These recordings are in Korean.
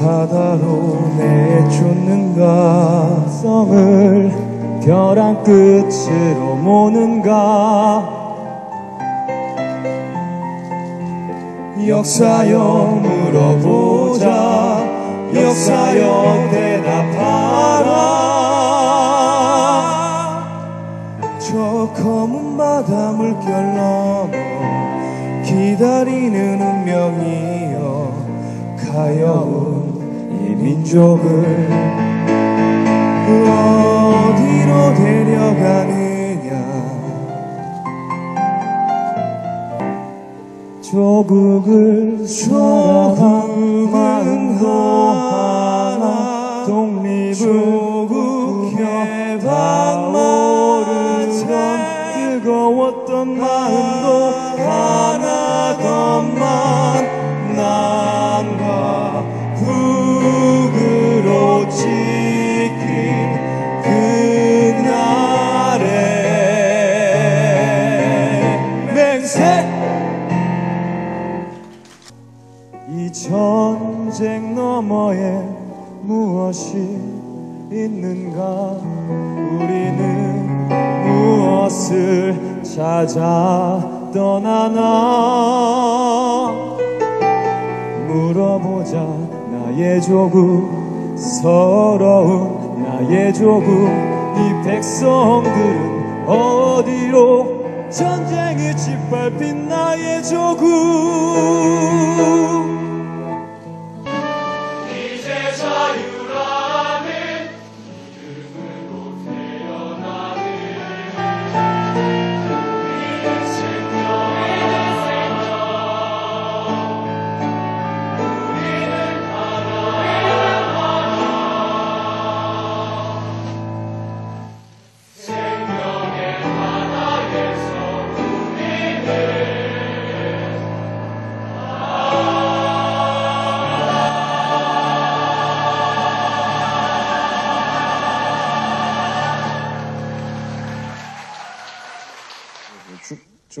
바다로 내쫓는가? 성을 벼랑 끝으로 모는가? 역사여 물어보자. 역사여 대답하라. 저 검은 바다 물결 넘어 기다리는 운명이여 가여운 이 민족을 어디로 데려가느냐. 조국을 마음도 하나 독립을 해방 모르던 뜨거웠던 마음 이 전쟁 너머에 무엇이 있는가? 우리는 무엇을 찾아 떠나나? 물어보자 나의 조국. 서러운 나의 조국. 이 백성들은 어디로 전쟁이 짓밟힌 나의 조국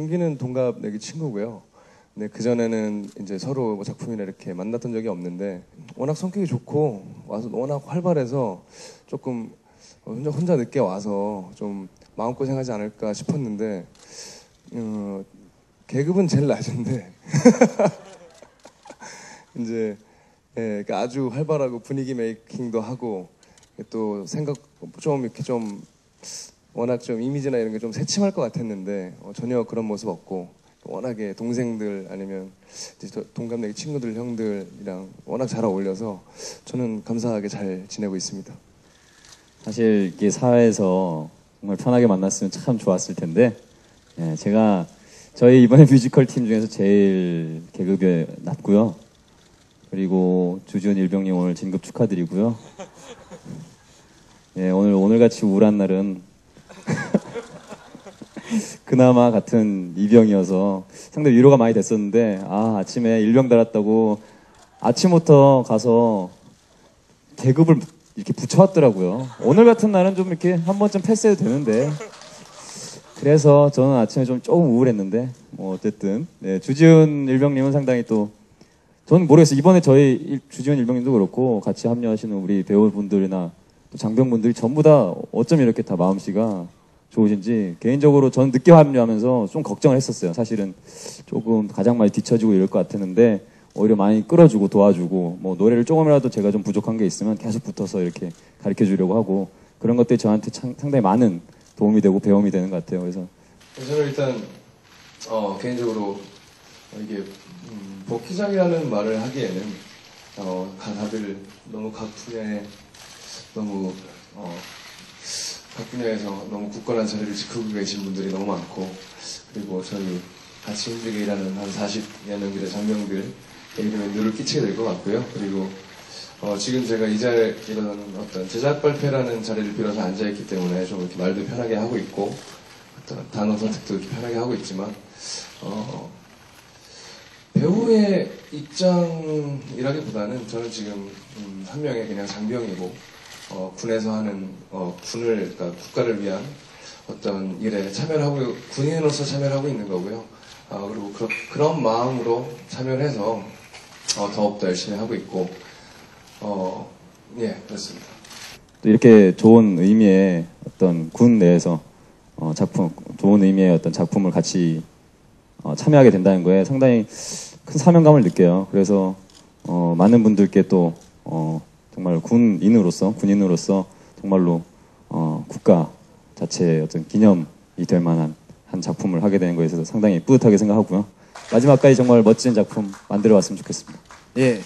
중, 중기는 동갑 내기 친구고요. 네, 그전에는 이제 서로 뭐 작품이나 이렇게 만났던 적이 없는데 워낙 성격이 좋고 와서 워낙 활발해서 조금 혼자, 혼자 늦게 와서 좀 마음고생하지 않을까 싶었는데 어, 계급은 제일 낮은데 이제 예, 그러니까 아주 활발하고 분위기 메이킹도 하고 또 생각 좀 이렇게 좀 워낙 좀 이미지나 이런 게 좀 새침할 것 같았는데 어, 전혀 그런 모습 없고 워낙에 동생들 아니면 동갑내기 친구들 형들이랑 워낙 잘 어울려서 저는 감사하게 잘 지내고 있습니다. 사실 이게 사회에서 정말 편하게 만났으면 참 좋았을 텐데 예, 제가 저희 이번에 뮤지컬 팀 중에서 제일 계급이 낮고요. 그리고 주지훈 일병님 오늘 진급 축하드리고요. 예, 오늘 오늘 같이 우울한 날은 그나마 같은 이병이어서 상당히 위로가 많이 됐었는데 아 아침에 일병 달았다고 아침부터 가서 계급을 이렇게 붙여왔더라고요. 오늘 같은 날은 좀 이렇게 한 번쯤 패스해도 되는데. 그래서 저는 아침에 좀 조금 우울했는데, 뭐 어쨌든. 네, 주지훈 일병님은 상당히 또, 저는 모르겠어요. 이번에 저희 일- 주지훈 일병님도 그렇고 같이 합류하시는 우리 배우분들이나 또 장병분들이 전부 다 어쩜 이렇게 다 마음씨가 좋으신지 개인적으로 저는 늦게 합류하면서 좀 걱정을 했었어요. 사실은 조금 가장 많이 뒤처지고 이럴 것 같았는데 오히려 많이 끌어주고 도와주고 뭐 노래를 조금이라도 제가 좀 부족한 게 있으면 계속 붙어서 이렇게 가르쳐 주려고 하고 그런 것들이 저한테 참- 상당히 많은 도움이 되고 배움이 되는 것 같아요. 그래서 저는 일단 어, 개인적으로 이게 음, 복귀작이라는 말을 하기에는 어, 가- 다들 너무 각 분야에 너무 어, 각 분야에서 너무 굳건한 자리를 지키고 계신 분들이 너무 많고 그리고 저희 같이 힘들게 일하는 한 40여 명들의 장병들 이름에 누를 끼치게 될 것 같고요. 그리고 어, 지금 제가 이 자리에 이런 어떤 제작 발표라는 자리를 빌어서 앉아있기 때문에 좀 이렇게 말도 편하게 하고 있고 어떤 단어 선택도 편하게 하고 있지만 어, 배우의 입장이라기보다는 저는 지금 음, 한 명의 그냥 장병이고 어, 군에서 하는 어, 군을 그러니까 국가를 위한 어떤 일에 참여를 하고 군인으로서 참여를 하고 있는 거고요. 아, 그리고 그, 그런 마음으로 참여를 해서 어, 더욱더 열심히 하고 있고 어, 예 그렇습니다. 또 이렇게 좋은 의미의 어떤 군 내에서 어, 작품, 좋은 의미의 어떤 작품을 같이 어, 참여하게 된다는 거에 상당히 큰 사명감을 느껴요. 그래서 어, 많은 분들께 또 어, 정말 군인으로서 군인으로서 정말로 어, 국가 자체의 어떤 기념이 될 만한 한 작품을 하게 되는 거에 있어서 상당히 뿌듯하게 생각하고요. 마지막까지 정말 멋진 작품 만들어 왔으면 좋겠습니다. 예.